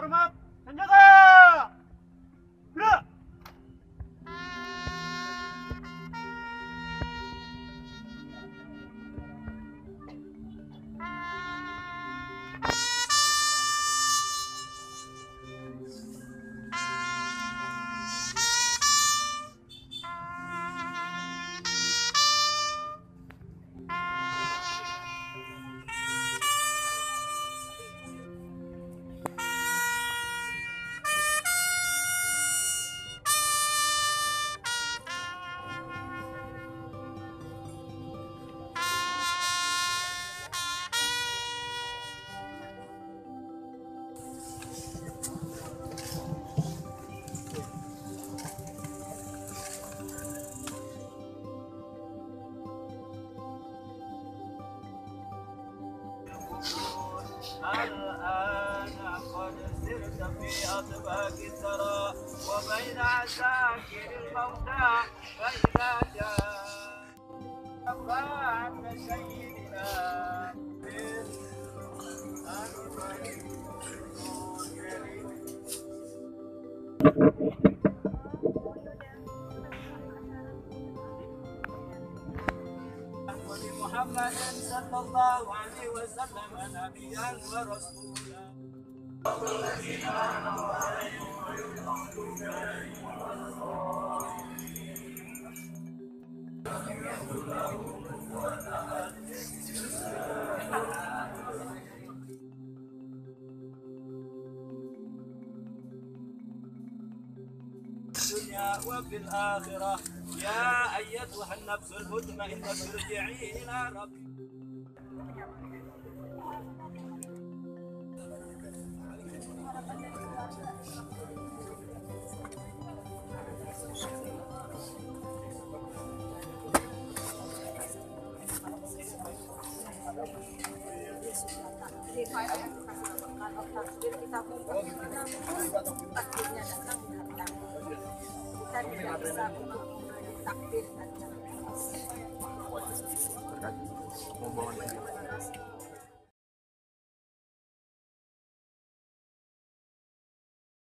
Hormat, الآن قد سرت في أطباق الثرى وبين عساكر الموتى فإذا جاء أخوان سيدنا محمد صلى الله عليه وسلم نبيا ورسولا. الدنيا وفي الآخرة. يا أيتها النفس المطمئنة ارجعي إلى ربك. Jadi kayak tidak bisa untuk memberi takdir dan cara berkat. Mau bawa